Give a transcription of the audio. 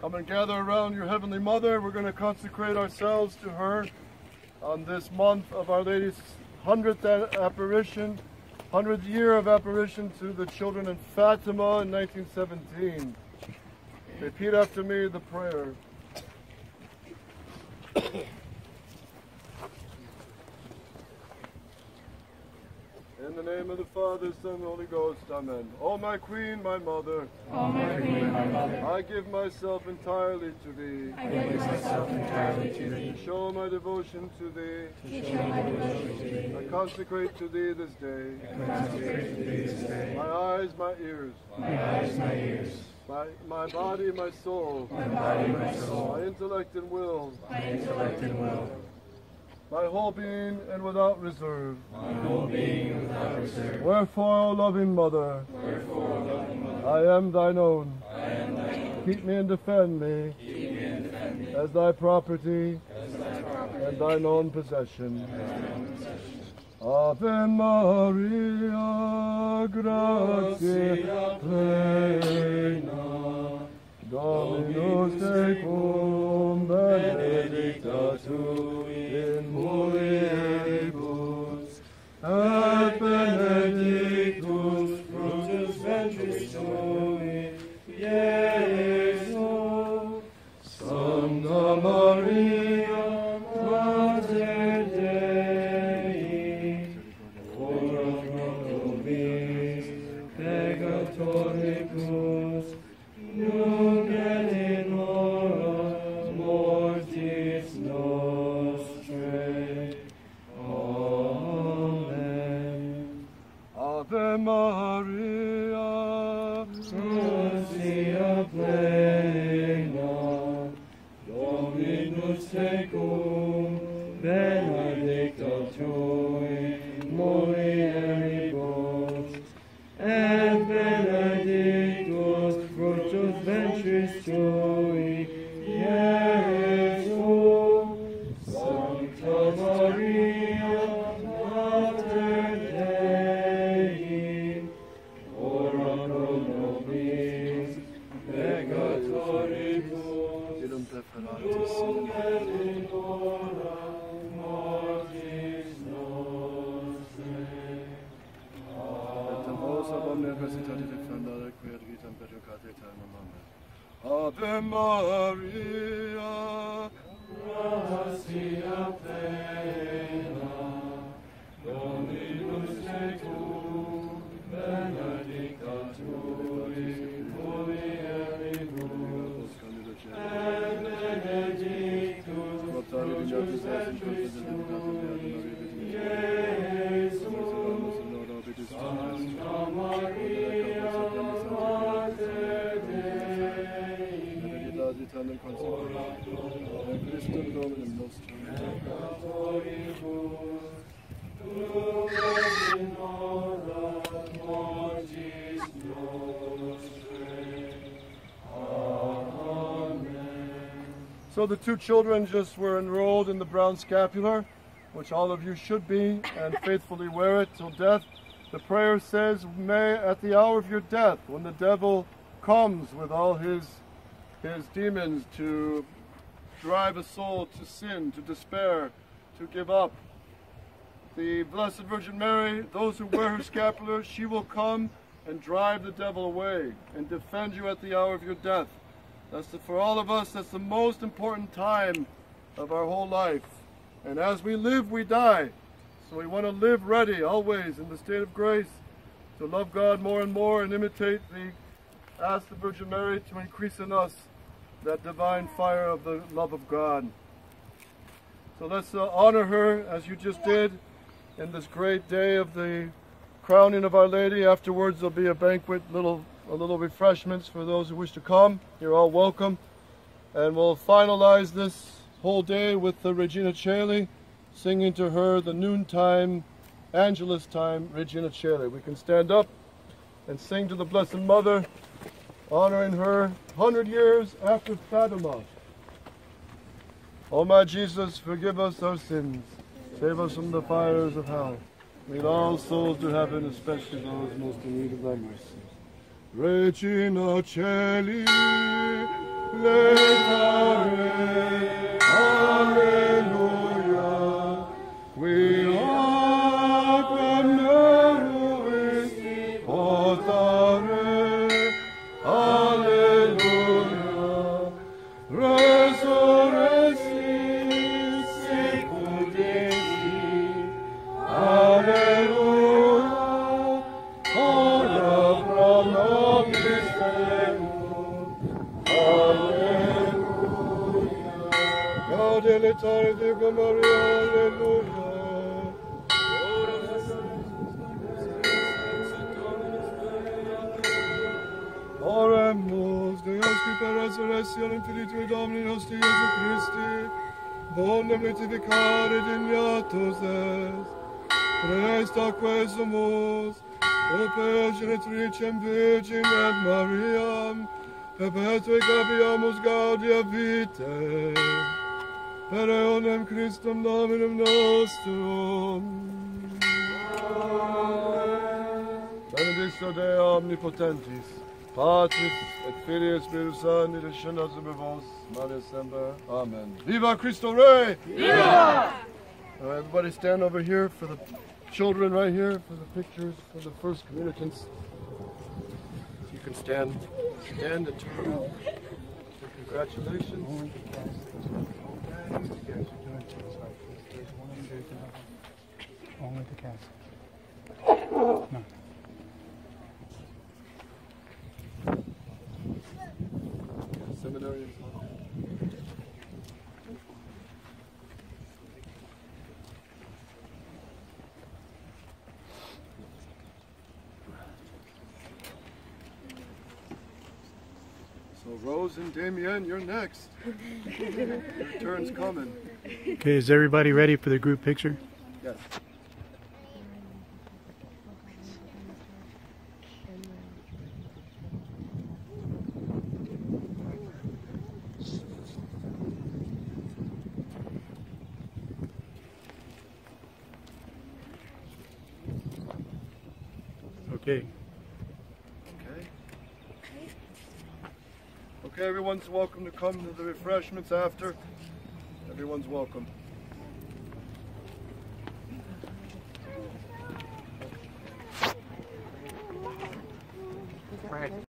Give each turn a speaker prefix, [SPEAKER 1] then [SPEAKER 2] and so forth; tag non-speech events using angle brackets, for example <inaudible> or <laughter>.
[SPEAKER 1] Come and gather around your Heavenly Mother. We're going to consecrate ourselves to her on this month of Our Lady's 100th apparition, 100th year of apparition to the children in Fatima in 1917. Repeat after me the prayer. In the name of the Father, Son, and Holy Ghost, Amen. O my Queen, my Mother,
[SPEAKER 2] O my Queen, my Mother,
[SPEAKER 1] I give myself entirely to Thee.
[SPEAKER 2] I give myself entirely to Thee.
[SPEAKER 1] To show my devotion to Thee,
[SPEAKER 2] To show my devotion to Thee.
[SPEAKER 1] I consecrate to Thee this day
[SPEAKER 2] I consecrate to Thee this day.
[SPEAKER 1] my eyes, my ears,
[SPEAKER 2] My eyes, my ears,
[SPEAKER 1] my, my body, my soul,
[SPEAKER 2] my body, my soul,
[SPEAKER 1] my intellect and will,
[SPEAKER 2] my intellect and will,
[SPEAKER 1] my whole being and without reserve.
[SPEAKER 2] my whole being without reserve.
[SPEAKER 1] Wherefore, O loving Mother,
[SPEAKER 2] Wherefore, loving Mother,
[SPEAKER 1] I am Thine own.
[SPEAKER 2] I am Thine own.
[SPEAKER 1] Keep me and defend me
[SPEAKER 2] Keep me and defend me
[SPEAKER 1] as Thy property
[SPEAKER 2] as Thy property
[SPEAKER 1] and Thine own possession.
[SPEAKER 2] Thine own possession.
[SPEAKER 1] Ave Maria, gratia plena, Dominus tecum benedicta tu in mulieribus, fructus Ave So the two children just were enrolled in the brown scapular, which all of you should be, and faithfully wear it till death. The prayer says, May at the hour of your death, when the devil comes with all his his demons to drive a soul to sin, to despair, to give up. The Blessed Virgin Mary, those who wear her scapular, she will come and drive the devil away and defend you at the hour of your death. That's the, for all of us, that's the most important time of our whole life. And as we live, we die. So we want to live ready always in the state of grace to love God more and more and imitate the, ask the Virgin Mary to increase in us that divine fire of the love of God. So let's uh, honor her as you just did in this great day of the crowning of Our Lady. Afterwards, there'll be a banquet, little a little refreshments for those who wish to come. You're all welcome. And we'll finalize this whole day with the Regina Caeli, singing to her the noontime, Angelus time, Regina Caeli. We can stand up and sing to the Blessed Mother, honoring her 100 years after Fatima. O my Jesus, forgive us our sins. Save us from the fires of hell. Lead all souls to heaven, especially those most in need of thy mercy. Regina Caeli, letare. Gaude letare Deo Maria, alleluia. Oremus, Deus per resurrezione infinitui Domini nostri Iesu Christi, bonem litificare dignatus est, Preest aquae sumus, opere genetricem Virginem Mariam, perpetue capiamus gaudia vitae, per eonem Christum Dominum nostrum. Benedicto Dei omnipotentis, Patris et Filii Spiritus Sancti, descendas über vos, mane semper. Amen. Viva Cristo Rey! Viva! Uh, everybody stand over here for the children right here, for the pictures, for the first communicants. You can stand, stand and turn
[SPEAKER 3] Only the casket. No.
[SPEAKER 1] So Rose and Damien, you're next. <laughs> Your turn's coming.
[SPEAKER 3] Okay, is everybody ready for the group picture?
[SPEAKER 1] Yes.
[SPEAKER 3] Okay.
[SPEAKER 1] Okay. Okay, everyone's welcome to come to the refreshments after. Everyone's welcome.